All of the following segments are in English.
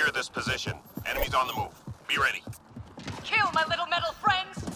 Secure this position. Enemies on the move. Be ready. Kill my little metal friends!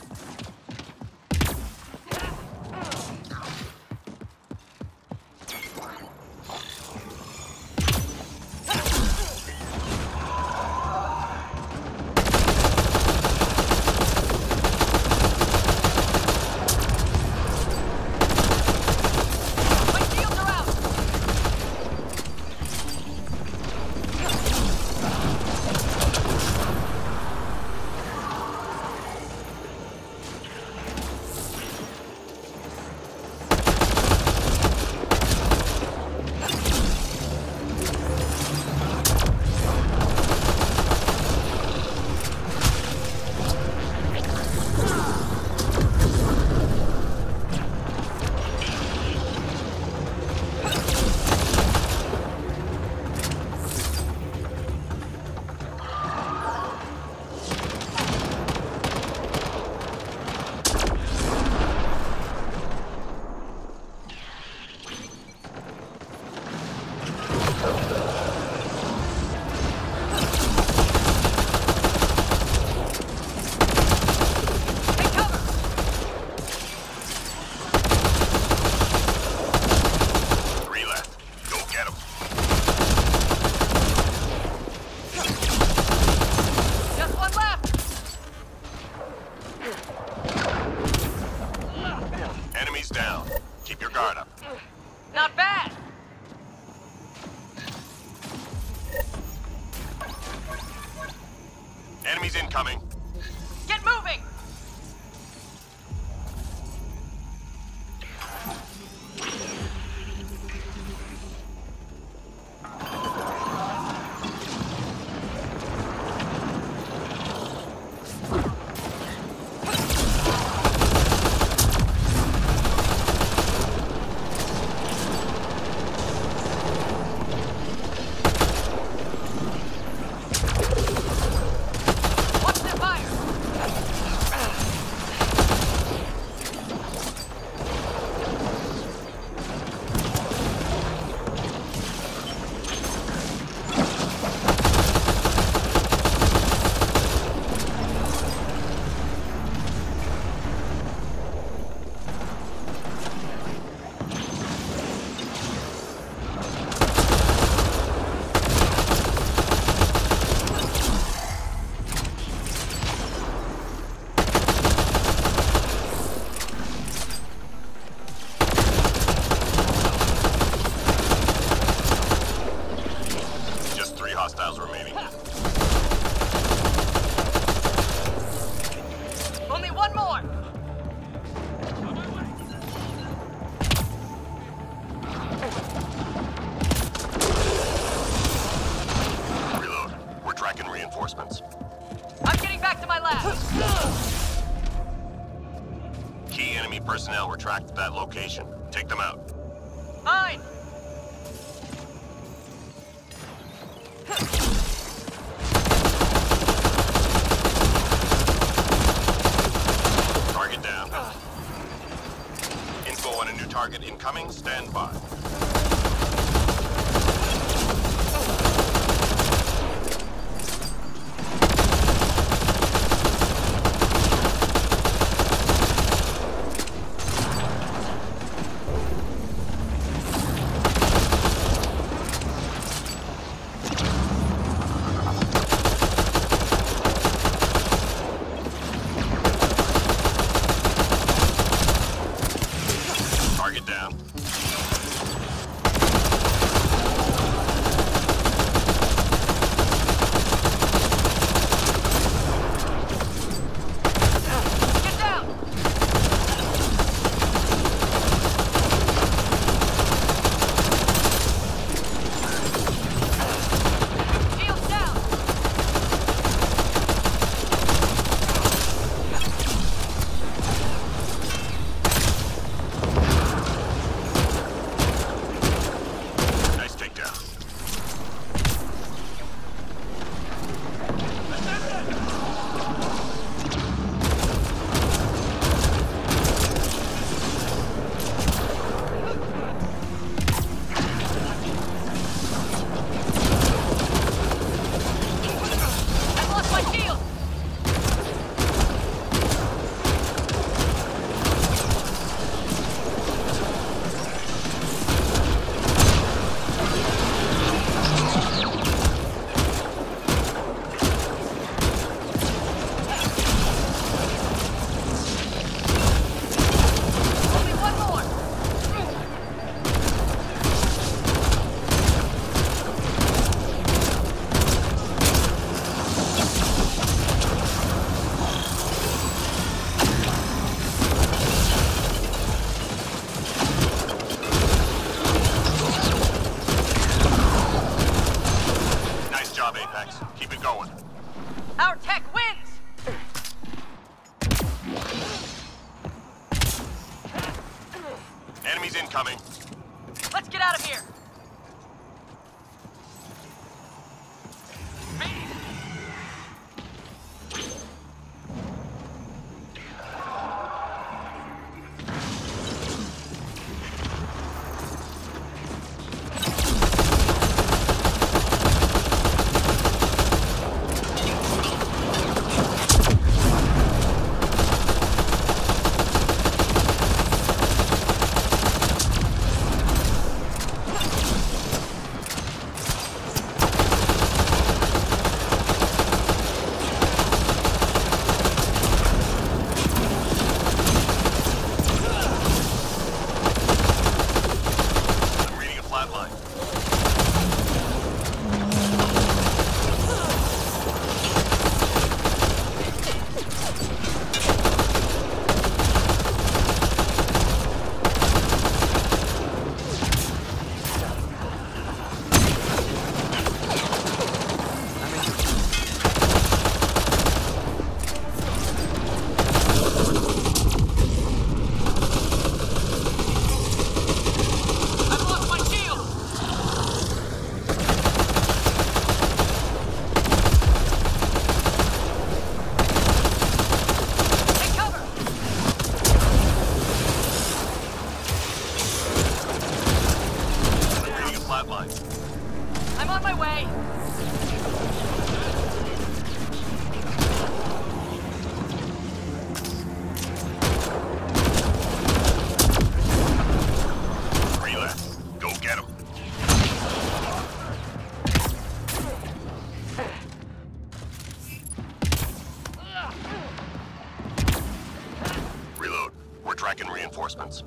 reinforcements.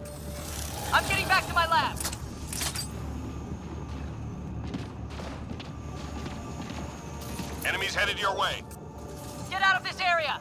I'm getting back to my lab. Enemies headed your way. Get out of this area!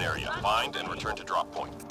area. Find and return to drop point.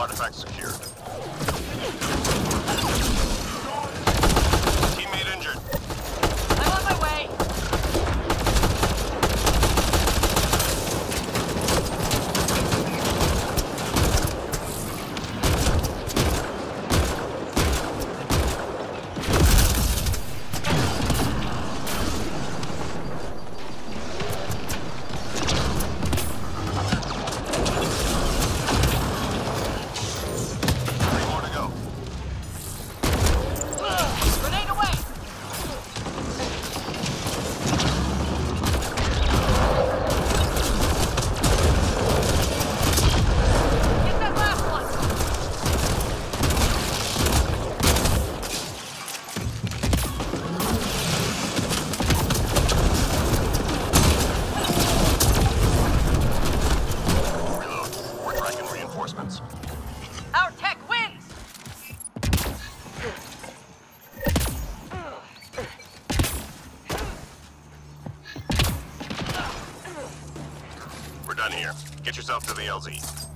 All secured. Get yourself to the LZ.